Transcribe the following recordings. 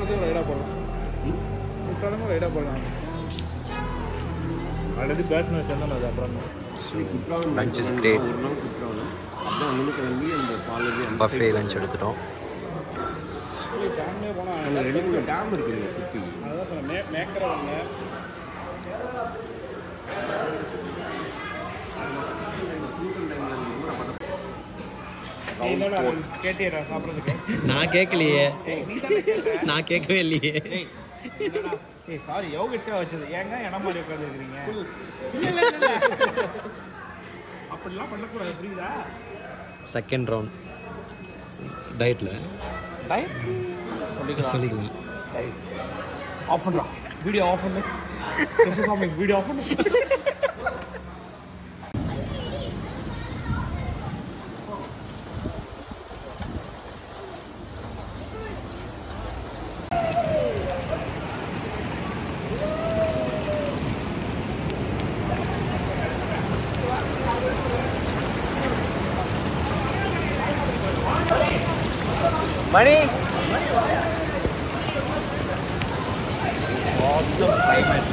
குற்றாலத்துக்கு ரைடாக போடலாம். குற்றாலமும் ரைடாக போடலாம். ஆல்ரெடி பேசின சொன்னேன் அது அப்புறம் குற்றாலம் Lunch is great. ஒரு நாள் குற்றாலம். அப்புறம் அங்கேருந்து கிளம்பி அந்த அந்த பஃபே லஞ்ச் எடுத்துட்டோம். ஃபேமிலியாக போனால் அங்கே ரெண்டு மூணு டேம் இருக்குங்க சுற்றி அதான் சொன்னேன் மேக்கரை நான் கேட்கலையே. நான் கேட்கவே இல்லையே. சாரி யோகேஷ்காக வச்சது. ஏங்க இடம் மாதிரி உட்காந்துருக்கிறீங்க அப்படிலாம் பண்ணக்கூடாது புரியுதா? செகண்ட் ரவுண்ட் டயட்டில் டயட் சொல்லிக்கலாம். சொல்லிக்கலாம். ஆஃப் பண்ணுறா வீடியோ ஆஃப் பண்ணு. வீடியோ ஆஃப் பண்ணு. Awesome climate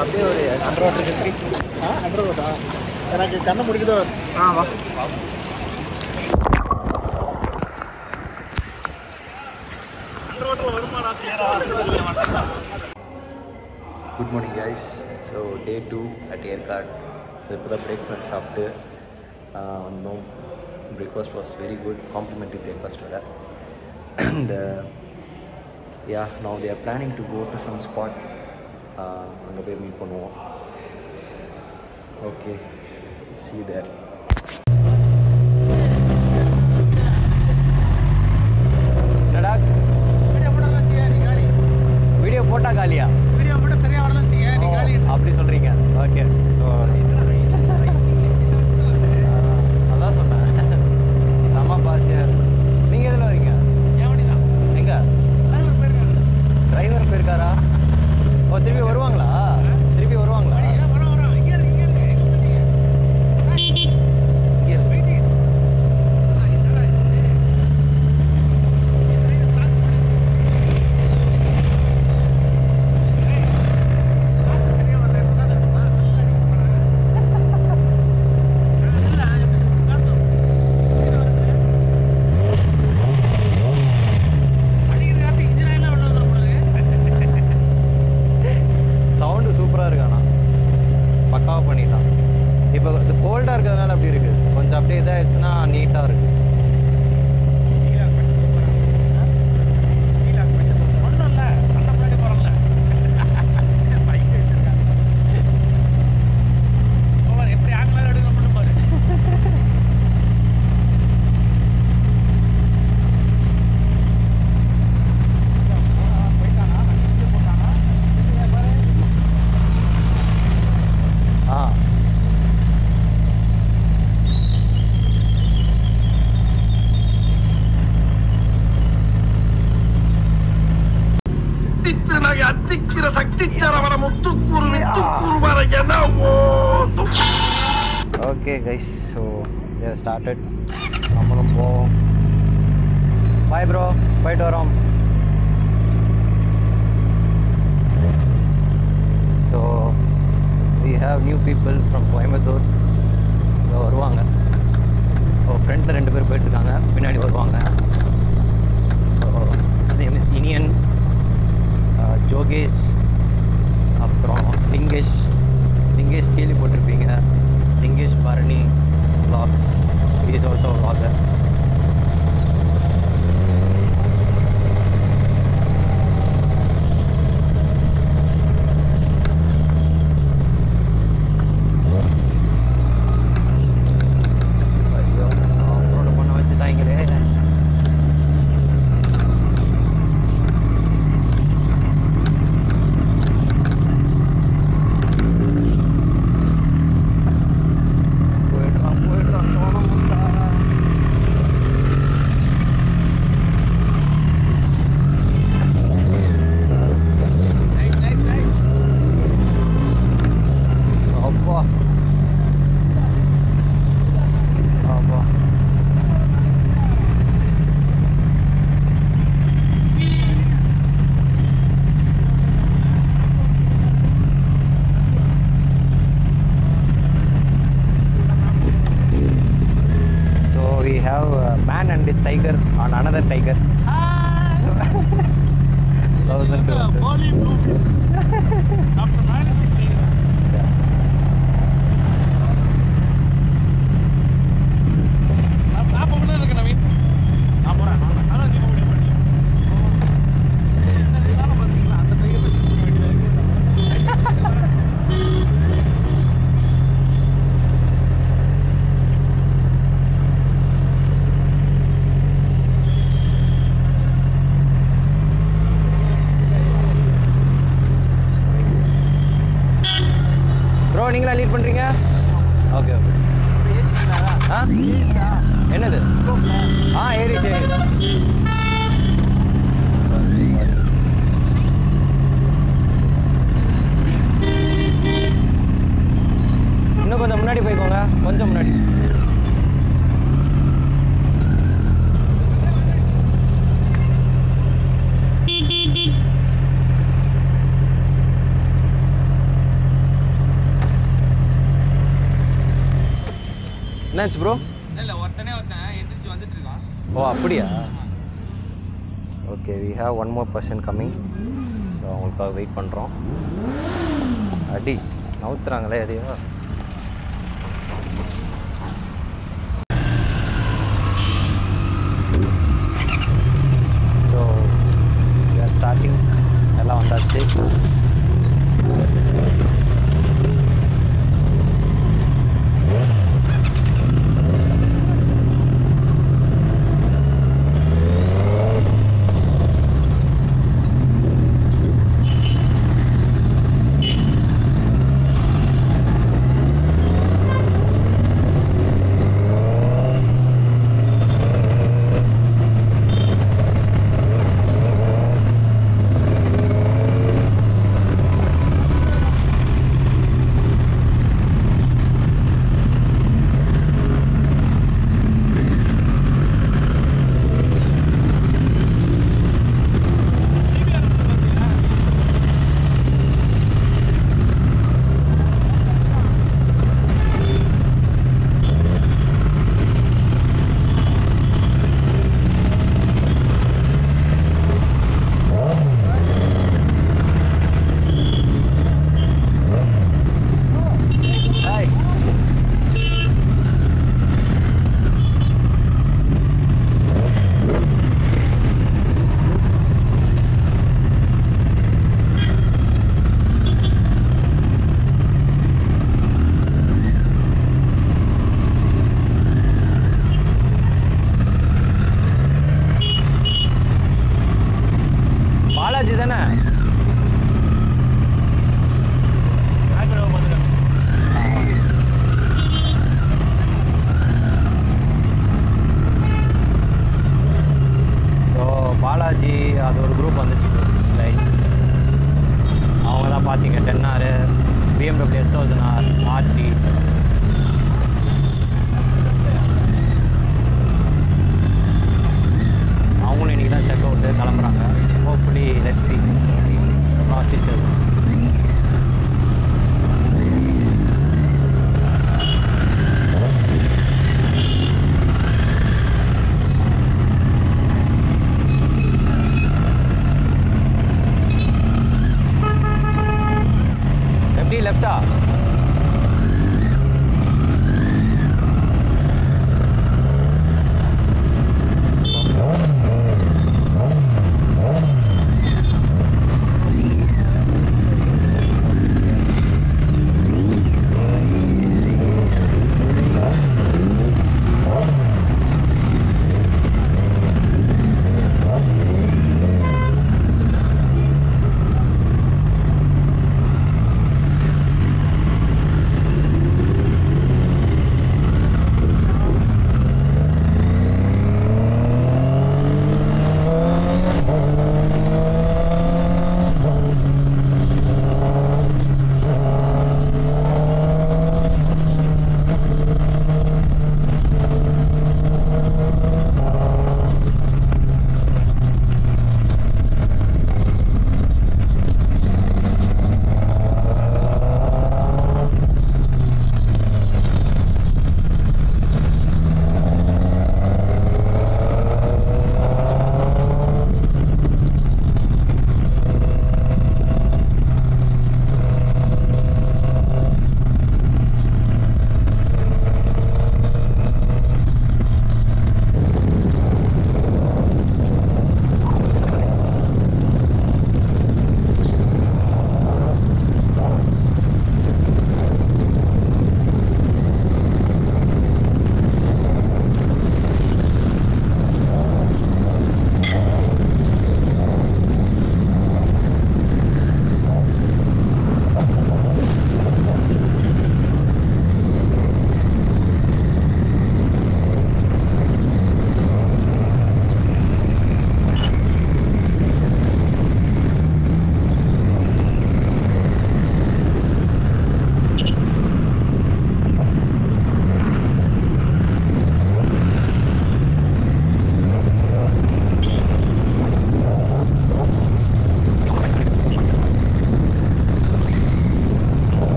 அப்படியே ஒரு அண்டர் வாட்டர் கண்ட்ரி ஆ அண்டர் ரோட்டா எனக்கு கண்ணை முடிக்குதோ? ஆ வா. Good morning guys so day two at Yercaud so இப்போ தான் பிரேக்ஃபாஸ்ட் சாப்பிட்டு வந்தோம். Breakfast was very good complimentary breakfast and yeah now they're planning to go to some spot அங்கே போய் மீட் பண்ணுவோம். ஓகே சி தேர் ஸ்டார்டட் நம்மளும் போவோம். பாய் ப்ரோ போயிட்டு வரோம். So we have new people from Coimbatore இங்கே வருவாங்க. ஸோ ஃப்ரண்ட்டில் ரெண்டு பேர் போயிட்டுருக்காங்க. பின்னாடி வருவாங்க. நேம் இஸ் இனியன் ஜோகேஷ் அப்புறம் லிங்கேஷ் லிங்கேஷ் கேள்விப்பட்டிருப்பீங்க. Lingesh Bharani vlogs it is also a lot better. We have a man and his tiger on another tiger. Thousand two hundred. After Naveen நான் போகிறேன் ஆனால் நீ போக முடியாது என்ன இருந்தாலும் பார்த்தீங்களா அந்த டைகர் வேண்டியதாக இருக்கு ப்ரோ நீங்களா லீட் பண்ணுறீங்க என்னாச்சு ப்ரோ இல்லை ஒருத்தனே ஒருத்தன் எந்திரிச்சு வந்துட்டு இருக்கான். ஓ அப்படியா? Okay we have one more person coming so அவங்களுக்காக வெயிட் பண்ணுறோம் அடி நவுத்துறாங்களே அதையோ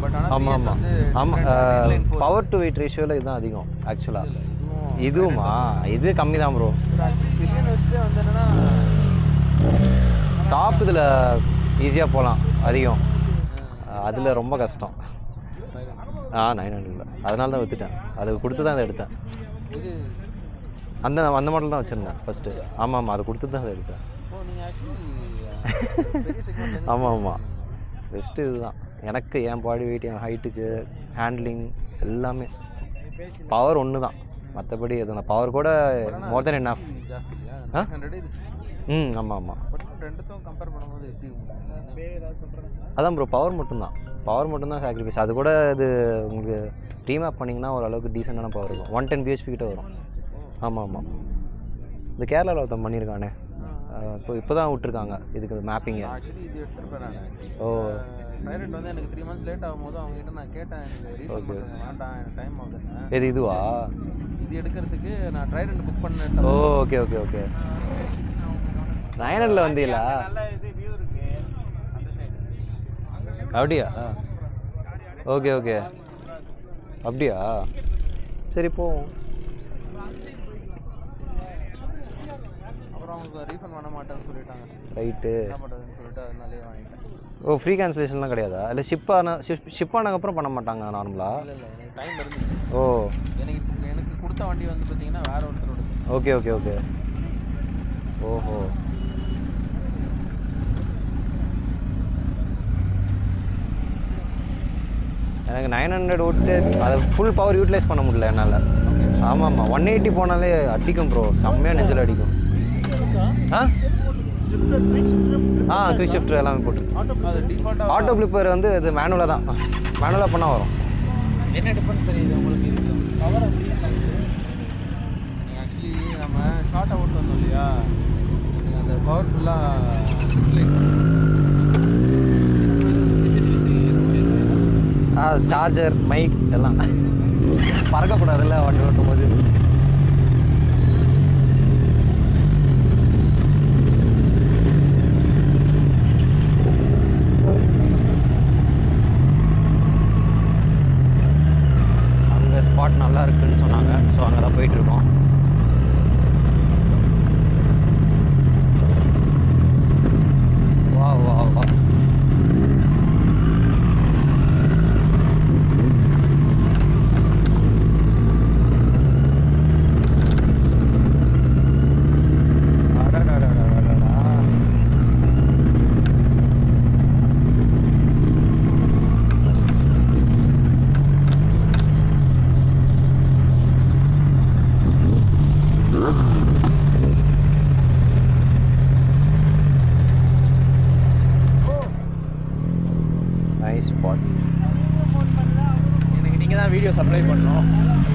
பட் ஆனால் ஆமாம் ஆமாம் ஆமாம் பவர் டு வெயிட் ரேஷியோவில் இதுதான் அதிகம் ஆக்சுவலாக இதுவுமா இது கம்மி தான் ப்ரோ டாப் இதில் ஈஸியாக போகலாம் அதிகம். அதில் ரொம்ப கஷ்டம். ஆ நைன் ஹண்ட்ரட்ல அதனால தான் விற்றுட்டேன் அது கொடுத்து தான் அதை எடுத்தேன். அந்த அந்த மாடல் தான் வச்சுருந்தேன் ஃபஸ்ட்டு ஆமாம் ஆமாம் அது கொடுத்து தான் அதை எடுத்தேன் ஆமாம் ஆமாம். பெஸ்ட்டு இதுதான். எனக்கு என் பாடி வெயிட் என் ஹைட்டுக்கு ஹேண்ட்லிங் எல்லாமே. பவர் ஒன்று தான் மற்றபடி எதுவும் பவர் கூட மோர் தென் என்ன? ஹண்ட்ரட் ம் ஆமாம் ஆமாம். ரெண்டுத்தும் கம்பேர் பண்ணும்போது எப்படி அதான் ப்ரோ பவர் மட்டும்தான். பவர் மட்டும்தான் சாக்ரிஃபைஸ் அது கூட இது உங்களுக்கு ரீமேப் பண்ணிங்கன்னா ஓரளவுக்கு டீசெண்டான பவர் இருக்கும். ஒன் டென் பிஹெச்பி கிட்ட வரும். ஆமாம் ஆமாம் இந்த கேரளாவில் ஒருத்தன் பண்ணியிருக்கானே இப்போ இப்போ தான் விட்ருக்காங்க இதுக்கு மேப்பிங்கு ஆக்சுவலி இது எடுத்துகிட்டு ஓ. டைரக்ட் வந்து எனக்கு த்ரீ மந்த்ஸ் லேட் ஆகும்போது அவங்க கிட்ட நான் கேட்டேன். எனக்கு வேண்டாம் எனக்கு டைம் ஆகுதுன்னு. எது இதுவா? இது எடுக்கிறதுக்கு நான் ட்ரைரண்ட் புக் பண்ணேன் ஓ ஓகே ஓகே ஓகே நயனில் வந்தீங்களா? அப்படியா? Okay okay. அப்படியா? சரி போவோம். ரைட்டு ஓ ஃப்ரீ கேன்சலேஷன்லாம் கிடையாதா? இல்லை ஷிப் ஆன ஷிப் ஆனதுக்கப்புறம் பண்ண மாட்டாங்க நார்மலாக இல்லை இல்லை எனக்கு டைம் இருந்துச்சு. ஓ. எனக்கு எனக்கு கொடுத்த வண்டி வந்து பார்த்தீங்கன்னா வேற ஒருத்தரோட ஓகே ஓகே ஓகே. ஓஹோ. எனக்கு நைன் ஹண்ட்ரட் விட்டு அதை ஃபுல் பவர் யூட்டிலைஸ் பண்ண முடியல என்னால். ஆமாம் ஆமாம் ஒன் எயிட்டி போனாலே அடிக்கும் ப்ரோ செம்மையாக நெஞ்சில் அடிக்கும். ஆ? ஆ குவிக் ஷிஃப்ட் எல்லாமே போட்டு. ஆட்டோ கிளிப்பர் வந்து இது மேனுவலாக தான். மேனுவலாக பண்ணால் வரும். என்ன டிஃபரன்ஸ் தெரியுது உங்களுக்கு? பவர் ஆக்சுவலி நம்ம ஷார்ட் அவுட் வந்தோம் இல்லையா? அந்த பவர்ஃபுல்லாக சார்ஜர் மைக் எல்லாம். பறக்கக்கூடாதுல்ல வண்டி ஓட்டும் போது அங்கே ஸ்பாட் நல்லா இருக்குன்னு சொன்னாங்க. ஸோ அங்கே தான் போயிட்டுருக்கோம் வா வா வா அடடடடடடடா. நைஸ் ஸ்பாட் எனக்கு நீங்கள் தான் வீடியோ சப்ளை பண்ணணும்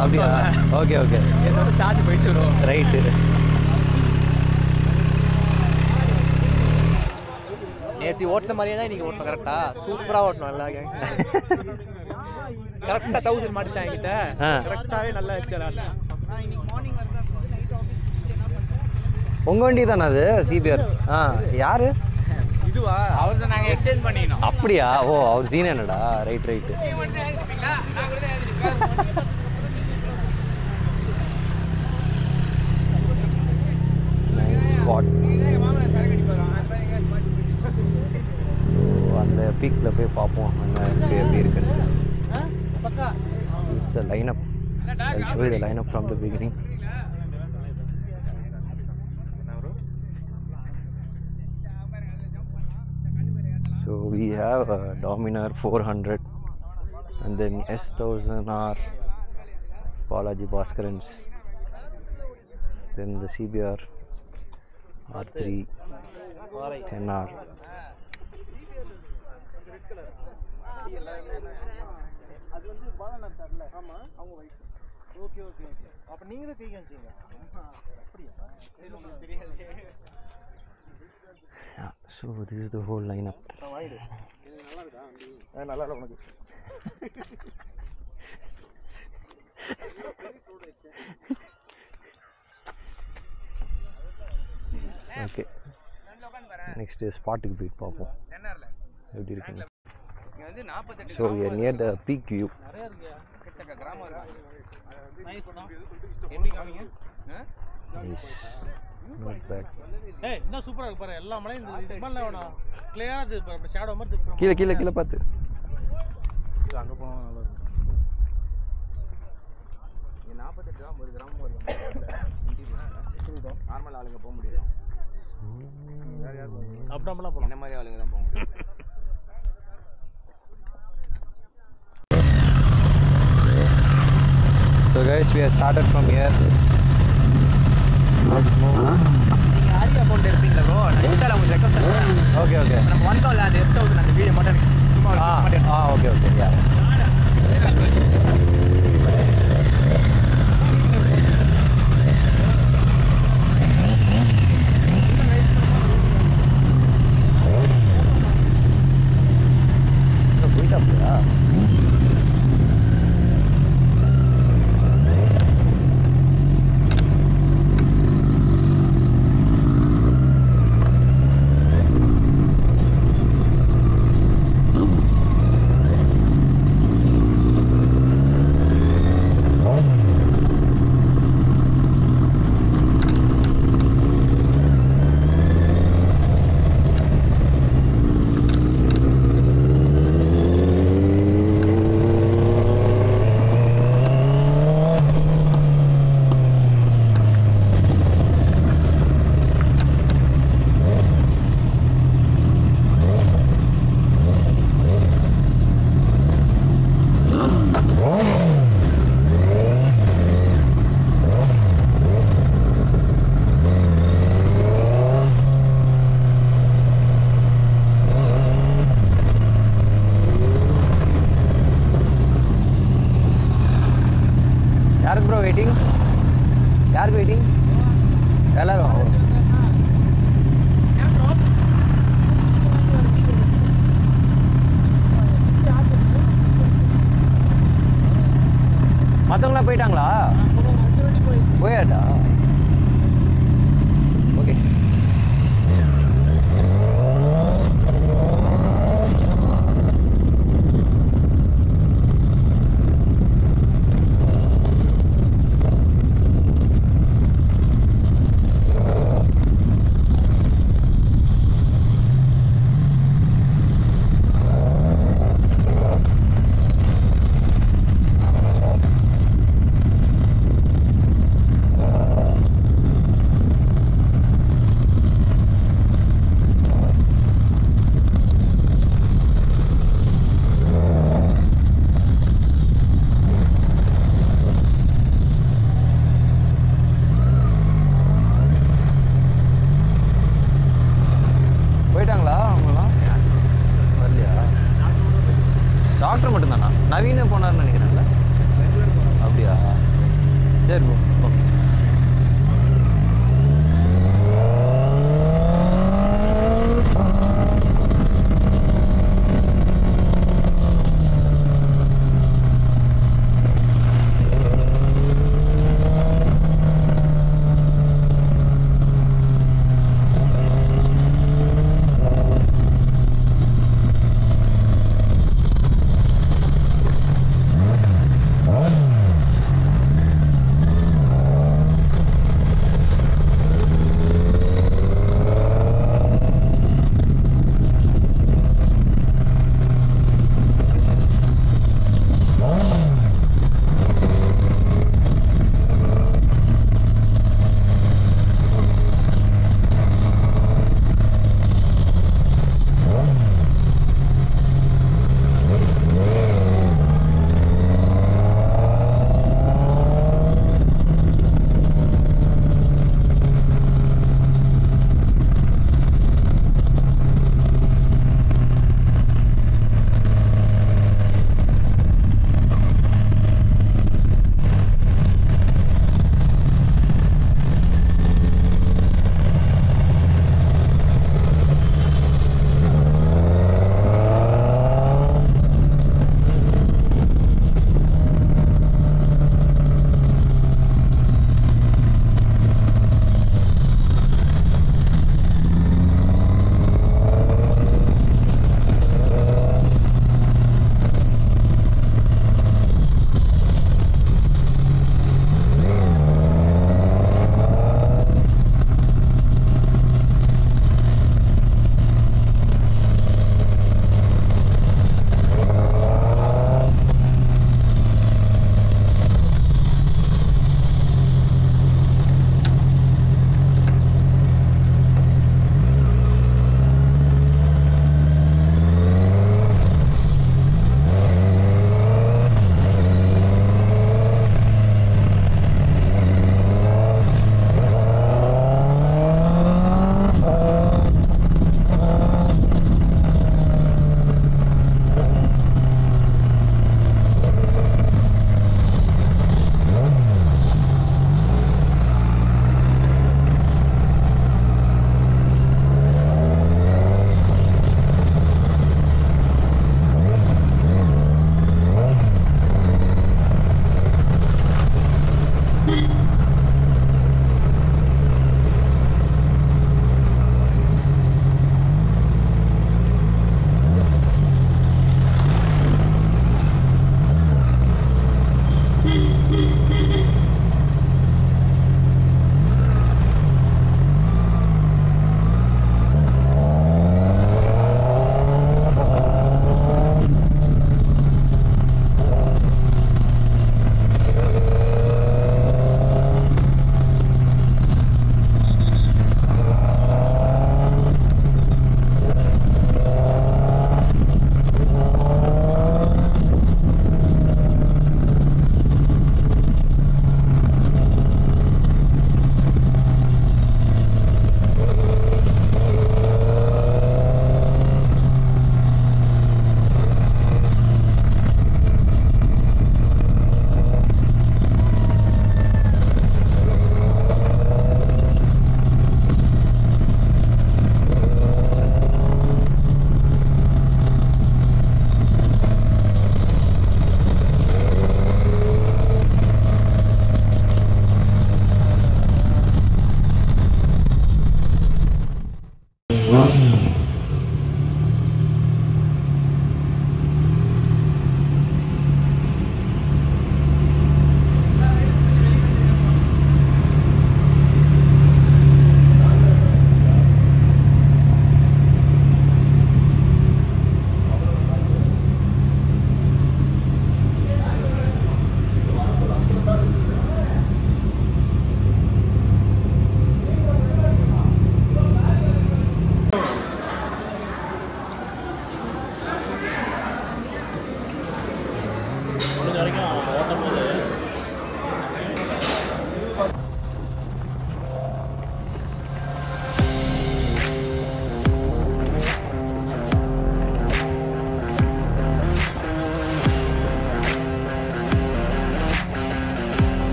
அப்படியா ஓகே ஓகே என்னோட சார்ஜ் போயிடுச்சு வரும் ரைட்டு நேற்று ஓட்டின மாதிரியே தான் இன்னைக்கு ஓட்டணும் கரெக்டா சூப்பராக ஓட்டணும் நல்லா கரெக்டாக தௌசண்ட் மாட்டிச்சான் என்கிட்ட. கரெக்டாகவே நல்லா வச்சு விளாட்னேன் உங்கள் வண்டி தானே அது? சிபிஆர் ஆ யாரு? இதுவா? அவர் தான் நாங்கள் எக்ஸ்சேஞ்ச் பண்ணினோம். அப்படியா? ஓ அவர் சீன் என்னடா? ரைட் ரைட்டு நைஸ் ஸ்பாட் அந்த பீக்கில் போய் பார்ப்போம். அங்கே எப்படி எப்படி இருக்குன்னு. Is the line up I show the line up from the beginning So we have a Dominar 400 and then S1000R Balaji Bhaskarans. Then the CBR R3 10R. Okay okay okay அப்ப நீங்க தான் கை காமிச்சீங்க அப்படியா சரி உங்களுக்கு தெரியாது Yeah, so this is the whole lineup. நல்லா இல்லை உனக்கு ஓகே நெக்ஸ்ட்டு ஸ்பாட்டுக்கு போயிட்டு பார்ப்போம். எப்படி இருக்குன்னு. இங்க வந்து நாற்பத்தெட்டு so we are near the peak view என்ன சூப்பரா இருக்கு. பாரு. எல்லா மலையும் இந்த கிளியரா இது பாரு. ஷேடோ மாதிரி கீழே கீழே கீழே பார்த்து. அங்க போனா நல்லா இருக்கும். நாற்பத்தெட்டு தான் ஒரு நார்மல் ஆளுங்க போக முடியும் அப்படிலாம் போலாம் என்ன மாதிரி ஆளுங்க தான் போக முடியும்? So guys, we have started from here. Let's move. நீங்க ஆரி அக்கௌண்ட் இருப்பீங்களா ப்ரோ நான் இன்ஸ்டால உங்களுக்கு ரெக்வஸ்ட் பண்ணுறேன் Okay, okay. நம்ம வந்தோம்ல அந்த எஸ்ட் ஹவுஸ் அந்த வீடியோ மட்டும் சும்மா ஒரு Ah, மட்டும் ah, 骗不了